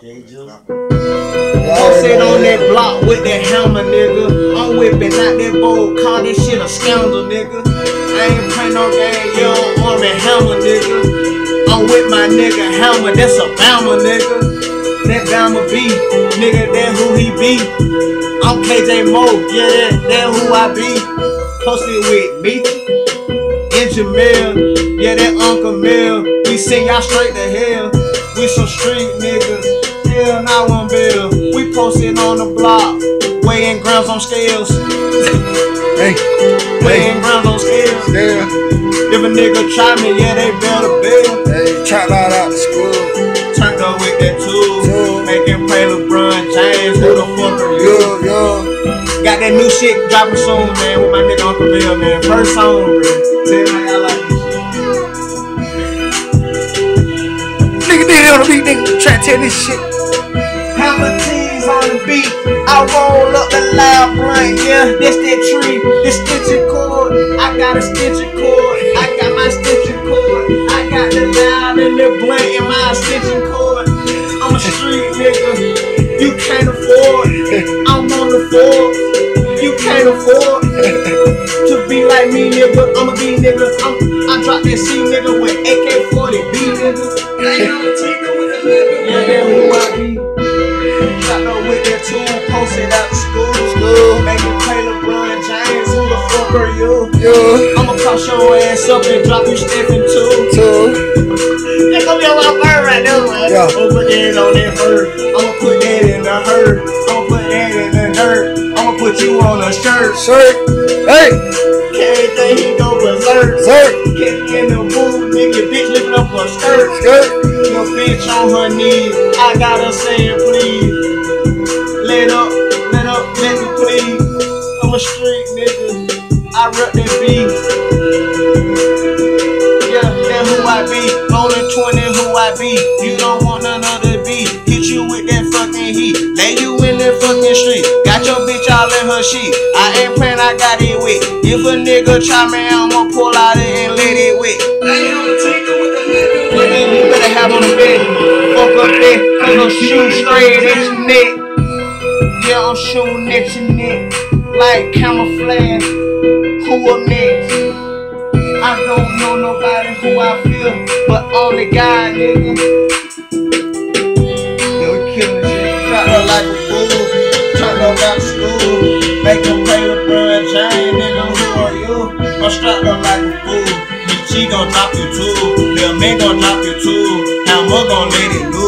Posted on that block with that hammer, nigga. I'm whipping out that bold car, this shit a scandal, nigga. I ain't playing no game, yo, arm and hammer, nigga. I'm with my nigga Hammer, that's a Bama, nigga. That Bama B, nigga, that who he be. I'm KJ Mo, yeah, that, that who I be. Posted with me and Jamil, yeah, that Uncle Mill. We send y'all straight to hell. We some street niggas, hell not one bill. We posted on the block, weighing grams on scales. Hey, Weighing grams on scales. yeah. If a nigga try me, yeah, they better bill. Hey, trap out out the school. Turned up with that tool, making play LeBron James. Who the fuck are you? Yo, yo. Got that new shit dropping soon, man, with my nigga Uncle Bill, man. First song, bro. Tell me how like this shit. Nigga did on the beat, nigga. Try to tell this shit. Beat. I roll up the loud blunt, yeah, this that tree, this stitching cord. I got a stitching cord, I got my stitching cord. I got the loud and the blunt in my stitching cord. I'm a street nigga, you can't afford. I'm on the floor, you can't afford to be like me, nigga. I'm a B nigga. I'm, I drop that C nigga with AK-40 B nigga. You? I'ma cross your ass up and drop you stepping too. two. That gonna be on my bird right now, man. Yeah. I'ma put that on that bird. I'ma put that in the herd. I'ma put that in the dirt. I'ma put you on a shirt. Shirt. Hey, Can't think he go berserk. shirt. Kick in the booth, nigga, bitch lifting up her skirt. Skirt. Your bitch on her knees. I got her saying please. Let up, I rep that beat. Yeah, that who I be. Rolling 20, who I be. You don't want none other beat. Hit you with that fucking heat. Lay you in that fucking street. Got your bitch all in her sheet. I ain't playing, I got it wet. If a nigga try me, I'ma pull out it and let it. Nigga, you better have on the bed. Fuck up there, cause I'm shooting straight at your neck. Yeah, I'm shooting at your neck. Like camouflage. Who up next? I don't know nobody who I feel, but only God, nigga. Yeah, we killing shit. Her like a fool. Turned up out of school. Make him play LeBron James, nigga. Who are you? I'm strapped up like a fool. She gon' drop you too. Lil' man gon' drop you too. How Hammer gon' let it loose.